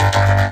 Thank you.